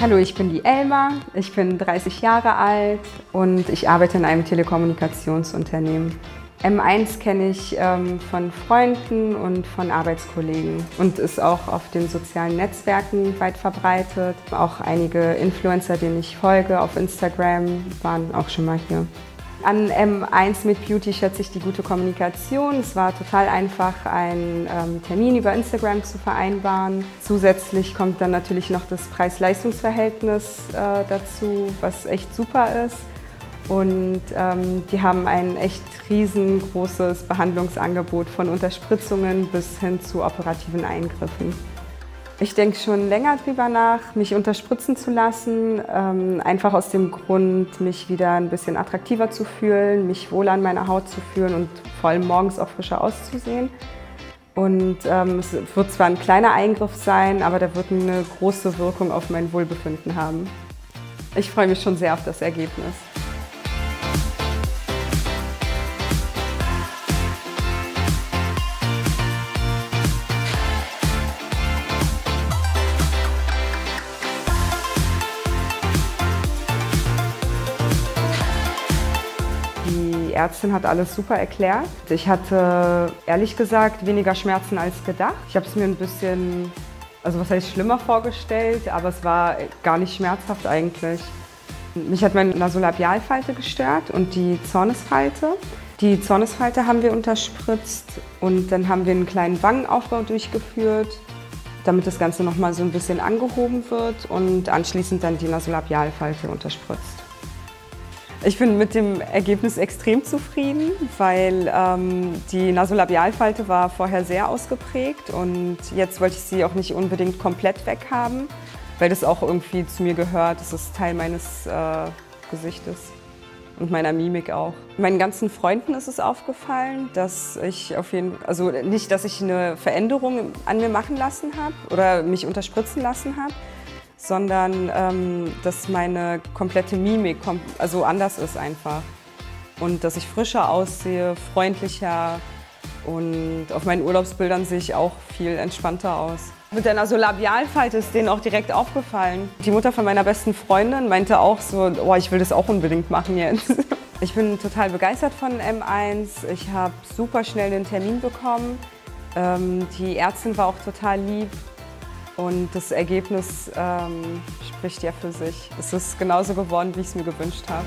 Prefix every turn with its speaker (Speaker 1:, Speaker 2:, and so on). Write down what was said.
Speaker 1: Hallo, ich bin die Elma, ich bin 30 Jahre alt und ich arbeite in einem Telekommunikationsunternehmen. M1 kenne ich ähm, von Freunden und von Arbeitskollegen und ist auch auf den sozialen Netzwerken weit verbreitet. Auch einige Influencer, denen ich folge auf Instagram, waren auch schon mal hier. An M1 mit Beauty schätze ich die gute Kommunikation. Es war total einfach, einen ähm, Termin über Instagram zu vereinbaren. Zusätzlich kommt dann natürlich noch das Preis-Leistungs-Verhältnis äh, dazu, was echt super ist. Und ähm, die haben ein echt riesengroßes Behandlungsangebot von Unterspritzungen bis hin zu operativen Eingriffen. Ich denke schon länger drüber nach, mich unterspritzen zu lassen, ähm, einfach aus dem Grund, mich wieder ein bisschen attraktiver zu fühlen, mich wohl an meiner Haut zu fühlen und vor allem morgens auch frischer auszusehen. Und ähm, es wird zwar ein kleiner Eingriff sein, aber der wird eine große Wirkung auf mein Wohlbefinden haben. Ich freue mich schon sehr auf das Ergebnis. Ärztin hat alles super erklärt. Ich hatte ehrlich gesagt weniger Schmerzen als gedacht. Ich habe es mir ein bisschen, also was heißt schlimmer vorgestellt, aber es war gar nicht schmerzhaft eigentlich. Mich hat meine Nasolabialfalte gestört und die Zornesfalte. Die Zornesfalte haben wir unterspritzt und dann haben wir einen kleinen Wangenaufbau durchgeführt, damit das Ganze nochmal so ein bisschen angehoben wird und anschließend dann die Nasolabialfalte unterspritzt. Ich bin mit dem Ergebnis extrem zufrieden, weil ähm, die Nasolabialfalte war vorher sehr ausgeprägt und jetzt wollte ich sie auch nicht unbedingt komplett weghaben, weil das auch irgendwie zu mir gehört. Das ist Teil meines äh, Gesichtes und meiner Mimik auch. Meinen ganzen Freunden ist es aufgefallen, dass ich auf jeden also nicht, dass ich eine Veränderung an mir machen lassen habe oder mich unterspritzen lassen habe, sondern ähm, dass meine komplette Mimik also anders ist einfach. Und dass ich frischer aussehe, freundlicher und auf meinen Urlaubsbildern sehe ich auch viel entspannter aus. Mit der Nasolabialfalte ist denen auch direkt aufgefallen. Die Mutter von meiner besten Freundin meinte auch so, oh, ich will das auch unbedingt machen jetzt. Ich bin total begeistert von M1. Ich habe super schnell den Termin bekommen. Ähm, die Ärztin war auch total lieb. Und das Ergebnis ähm, spricht ja für sich. Es ist genauso geworden, wie ich es mir gewünscht habe.